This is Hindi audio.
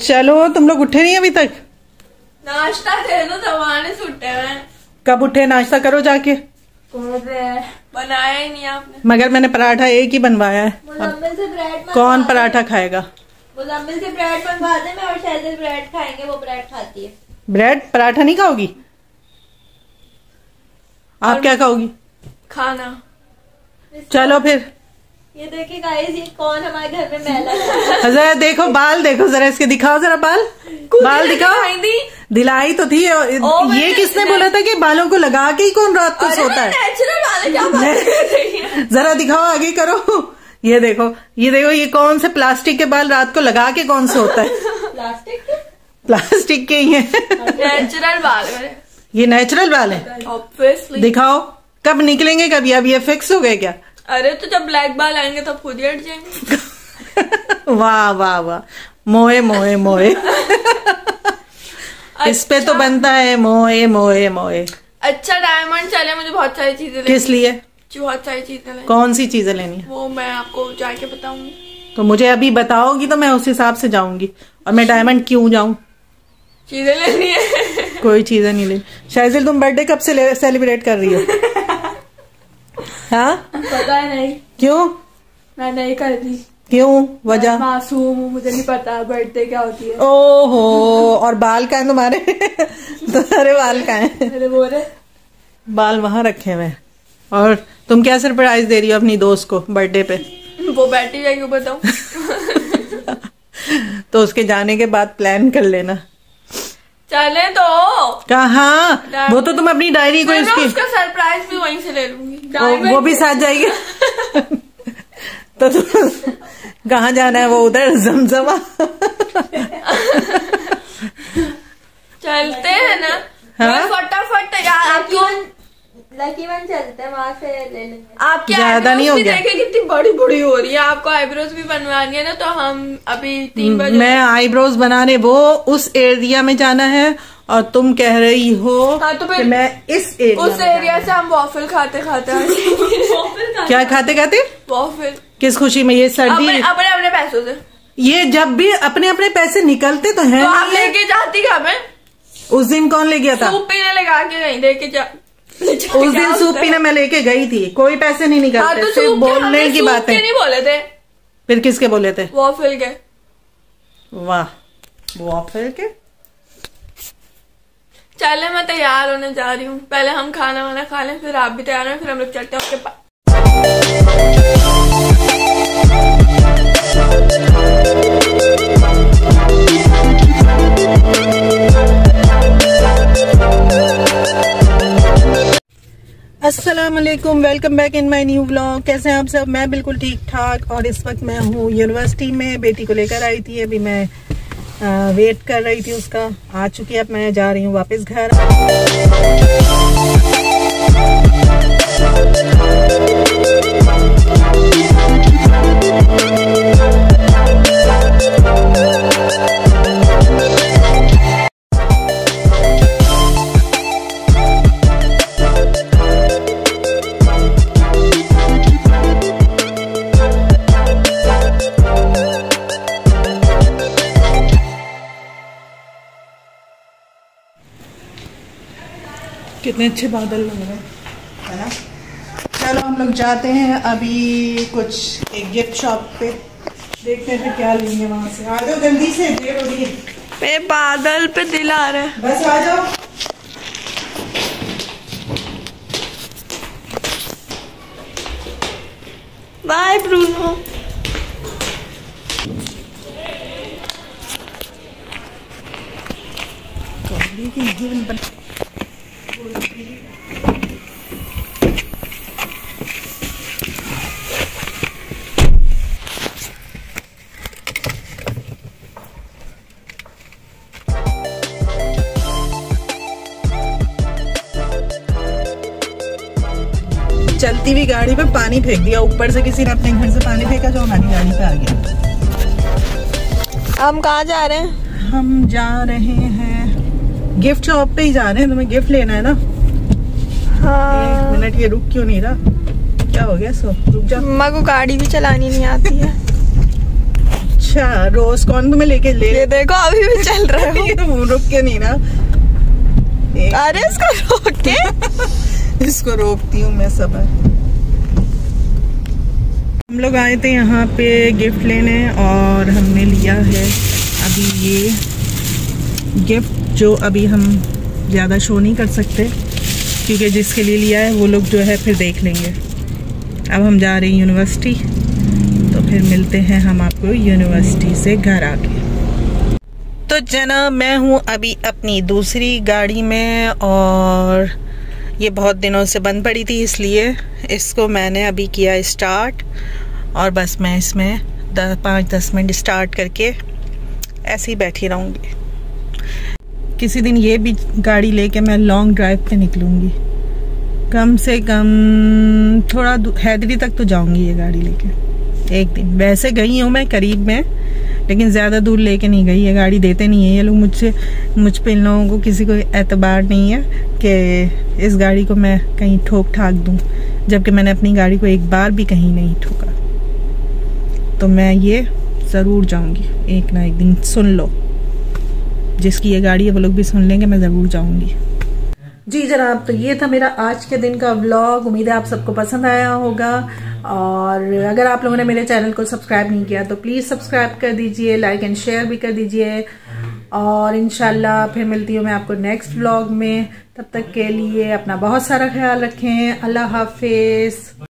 चलो तुम लोग उठे नहीं अभी तक? नाश्ता। कब उठे? नाश्ता करो जाके। बनाया ही नहीं आपने। मगर मैंने पराठा एक ही बनवाया है। ब्रेड कौन पराठा खाएगा? मुजम्मिल से ब्रेड मंगवा दे मैं और शहजल ब्रेड खाएँगे वो ब्रेड खाती है। ब्रेड पराठा नहीं खाओगी? आप क्या खाओगी? खाना। चलो फिर। ये देखिए गाइस ये कौन हमारे घर में मैला जरा देखो बाल देखो जरा इसके दिखाओ जरा बाल। बाल दिखाओ। दिलाई तो थी और ये किसने बोला था कि बालों को लगा के ही कौन रात को सोता है? जरा दिखाओ आगे करो। ये देखो ये देखो ये कौन से प्लास्टिक के बाल रात को लगा के कौन सोता है? प्लास्टिक के? प्लास्टिक के ही है। नेचुरल बाल ये नेचुरल बाल है। दिखाओ कब निकलेंगे कभी अब ये फिक्स हो गए क्या? अरे तो जब ब्लैक बाल आएँगे तब खुद ही हट जाएँगे। वाह वाह वाह। मोए मोए मोए। इस पे तो बनता है मोए मोए मोए। अच्छा डायमंड चले मुझे बहुत सारी चीज़ें किस लिए? बहुत सारी चीज़ें लेनी कौन सी चीज़ें लेनी है? वो मैं आपको जाके बताऊँगी। तो मुझे अभी बताओगी तो मैं उस हिसाब से जाऊँगी। और मैं डायमंड क्यों जाऊँ? चीज़ें लेनी है। कोई चीज़ें नहीं लेनी। शायद तुम बर्थडे कब से सेलिब्रेट कर रही हो? हाँ? पता नहीं। क्यों? मैं नहीं कर दी क्यों? वजह? मासूम हूँ मुझे नहीं पता बर्थडे क्या होती है। ओहो और बाल का है तुम्हारे? तुम्हारे बाल का है। मेरे बोले बाल वहाँ रखे हुए और तुम क्या सरप्राइज़ दे रही हो अपनी दोस्त को बर्थडे पे? वो बैठी जाएगी बताऊँ। तो उसके जाने के बाद प्लान कर लेना। चले तो। कहा? वो तो तुम अपनी डायरी को इसकी उसका सरप्राइज़ भी वहीं से ले लूँगी। वो, वो भी साथ जाएगी। तो तुम कहाँ जाना है? वो उधर जमजमा। चलते हैं ना। हाँ? फटाफट लकी आपकी वन चलते हैं वहाँ से ले लेंगे। आपकी ज़्यादा नहीं हो गया? देखे कितनी बड़ी बड़ी हो रही है। आपको आईब्रोज भी बनवानी है ना तो हम अभी तीन बजे मैं आईब्रोज बनाने वो उस एरिया में जाना है और तुम कह रही हो हाँ, तो फिर कि मैं इस एरिया उस एरिया से हम वॉफल खाते खाते क्या खाते खाते? वॉफल किस खुशी में ये सर्दी? अपने अपने अपने पैसों से। ये जब भी अपने अपने पैसे निकलते तो हैं तो आप है। लेके जाती कब है उस दिन कौन ले गया था? सूप पीने लगा के गई लेके जा उस दिन सूप पीने मैं लेके गई थी। कोई पैसे नहीं हाँ निकलते तो सिर्फ़ सूप बोलने की बात। है नहीं बोले थे। फिर किसके बोले थे? वॉफल के। वाह। वॉफल के? चले मैं तैयार होने जा रही हूँ। पहले हम खाना वाना खा लें, फिर आप भी तैयार हो, फिर हम लोग चलते हैं आपके वालेकुम welcome back in my new blog कैसे हैं आप सब? मैं बिल्कुल ठीक ठाक और इस वक्त मैं हूँ यूनिवर्सिटी में, बेटी को लेकर आई थी, अभी मैं वेट कर रही थी उसका। आ चुकी अब मैं जा रही हूँ वापस घर। कितने अच्छे बादल लग रहे हैं। है ना? चलो हम लोग जाते हैं अभी कुछ एक गिफ्ट शॉप पे। देखते हैं क्या लेंगे वहाँ से। आ जाओ जल्दी से। देर हो रही है बादल पे दिल आ रहा है। बस आ जाओ। बाय ब्रूनो चलती हुई गाड़ी पे पानी फेंक दिया। ऊपर से किसी ने अपने घर से पानी फेंका जो हमारी गाड़ी पे आ गया। हम कहाँ जा रहे हैं? हम जा रहे हैं। गिफ्ट शॉप पे ही जा रहे हैं तुम्हें गिफ्ट लेना है ना? एक मिनट ये रुक क्यों नहीं रहा? क्या हो गया सो? रुक जा। मम्मा को गाड़ी भी चलानी नहीं आती है। अच्छा रोज कौन तुम्हें लेके ले ये देखो अभी भी चल रहा है। तो रुक के नहीं ना अरे इसको रोक के। इसको रोकती हूँ मैं सब। हम लोग आए थे यहाँ पे गिफ्ट लेने और हमने लिया है अभी ये गिफ्ट जो अभी हम ज़्यादा शो नहीं कर सकते, क्योंकि जिसके लिए लिया है वो लोग जो है फिर देख लेंगे। अब हम जा रहे हैं यूनिवर्सिटी तो फिर मिलते हैं हम आपको यूनिवर्सिटी से घर आके। तो जना, मैं हूँ अभी अपनी दूसरी गाड़ी में और ये बहुत दिनों से बंद पड़ी थी, इसलिए इसको मैंने अभी किया स्टार्ट और बस मैं इसमें दस, पाँच, दस मिनट स्टार्ट करके ऐसे ही बैठी रहूँगी। किसी दिन ये भी गाड़ी लेके मैं लॉन्ग ड्राइव पे निकलूँगी। कम से कम थोड़ा हैदरी तक तो जाऊँगी ये गाड़ी लेके। एक दिन। वैसे गई हूँ मैं करीब में लेकिन ज़्यादा दूर लेके नहीं गई, ये गाड़ी देते नहीं है। ये लोग मुझसे, मुझ पे इन लोगों को किसी को एतबार नहीं है कि इस गाड़ी को मैं कहीं ठोक ठाक दूँ, जबकि मैंने अपनी गाड़ी को एक बार भी कहीं नहीं ठोका। तो मैं ये ज़रूर जाऊँगी। एक ना एक दिन सुन लो। जिसकी ये गाड़ी है, वो लोग भी सुन लेंगे, मैं ज़रूर जाऊँगी। जी जनाब तो ये था मेरा आज के दिन का व्लॉग उम्मीद है आप सबको पसंद आया होगा। और अगर आप लोगों ने मेरे चैनल को सब्सक्राइब नहीं किया तो प्लीज़ सब्सक्राइब कर दीजिए लाइक एंड शेयर भी कर दीजिए। और इनशाला फिर मिलती हूँ मैं आपको नेक्स्ट ब्लॉग में। तब तक के लिए अपना बहुत सारा ख्याल रखें। अल्लाह हाफिज़।